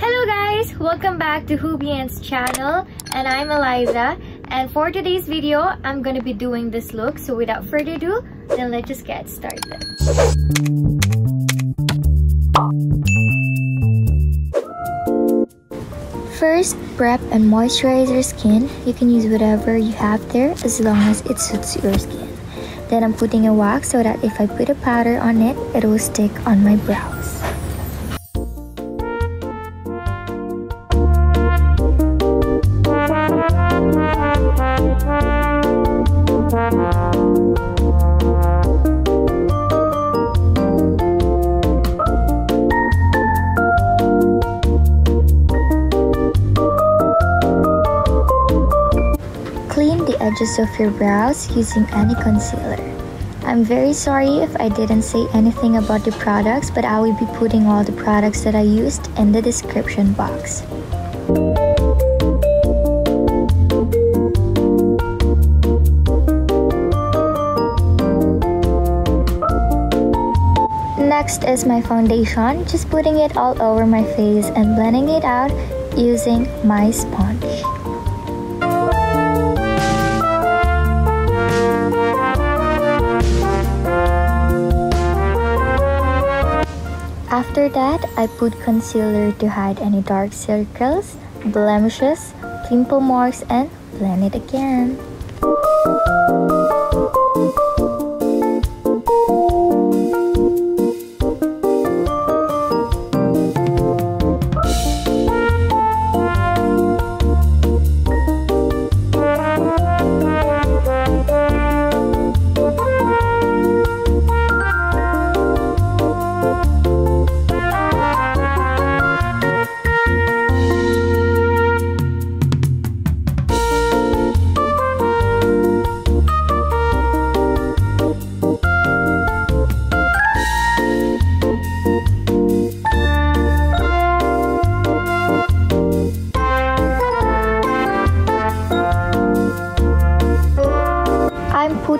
Hello guys! Welcome back to Hubient's channel and I'm Eliza and for today's video, I'm gonna be doing this look so without further ado, then let's just get started. First, prep and moisturize your skin. You can use whatever you have there as long as it suits your skin. Then I'm putting a wax so that if I put a powder on it, it will stick on my brows. Edges of your brows using any concealer. I'm very sorry if I didn't say anything about the products, but I will be putting all the products that I used in the description box. Next is my foundation, just putting it all over my face and blending it out using my sponge. After that, I put concealer to hide any dark circles, blemishes, pimple marks, and blend it again.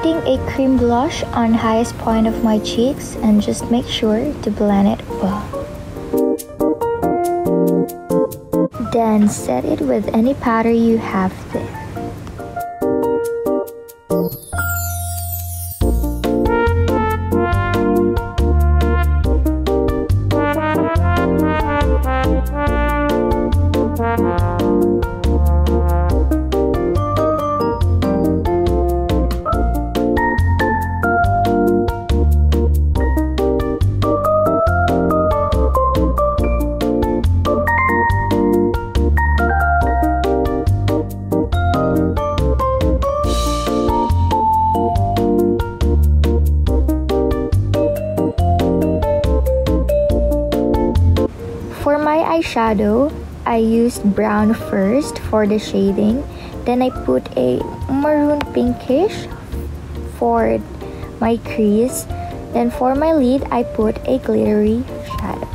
Putting a cream blush on highest point of my cheeks and just make sure to blend it well. Then set it with any powder you have there. For my eyeshadow, I used brown first for the shading. Then I put a maroon pinkish for my crease. Then for my lid, I put a glittery shadow.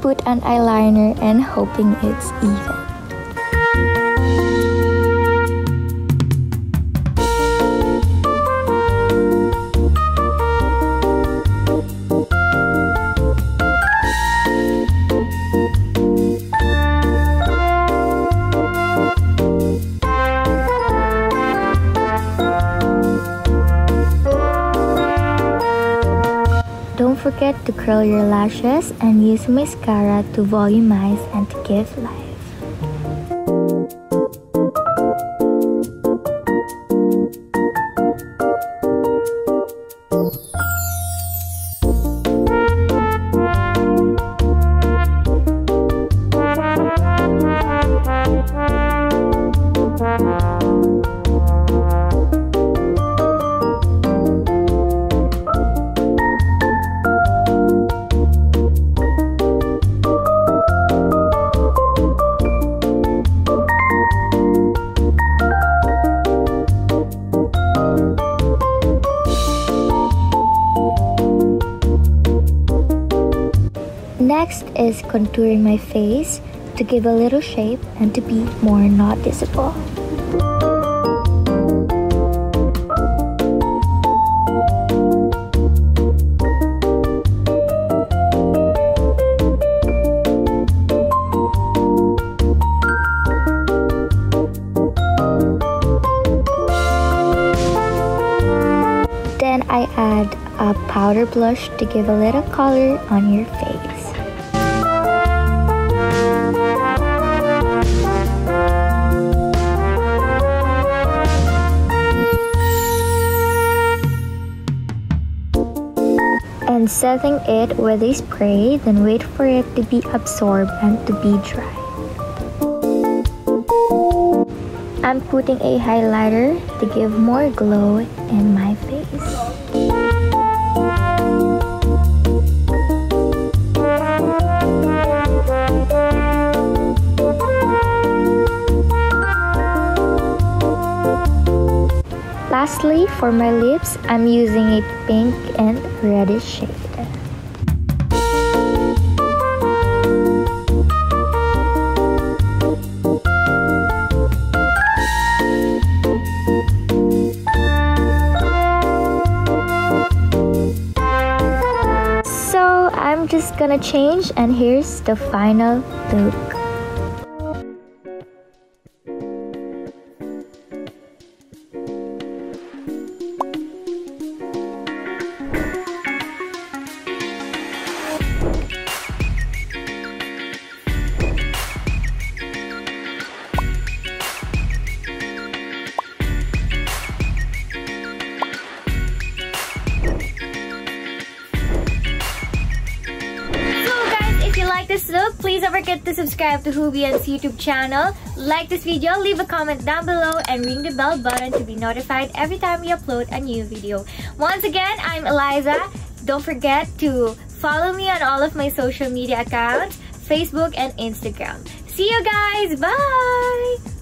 Put an eyeliner and hoping it's even. Don't forget to curl your lashes and use mascara to volumize and to give life. Next is contouring my face to give a little shape and to be more noticeable. Then I add a powder blush to give a little color on your face. Setting it with a spray, then wait for it to be absorbed and to be dry. I'm putting a highlighter to give more glow in my face. Lastly, for my lips, I'm using a pink and reddish shade. So I'm just gonna change and here's the final look. Please don't forget to subscribe to Hubient's YouTube channel. Like this video, leave a comment down below, and ring the bell button to be notified every time we upload a new video. Once again, I'm Eliza. Don't forget to follow me on all of my social media accounts, Facebook and Instagram. See you guys! Bye!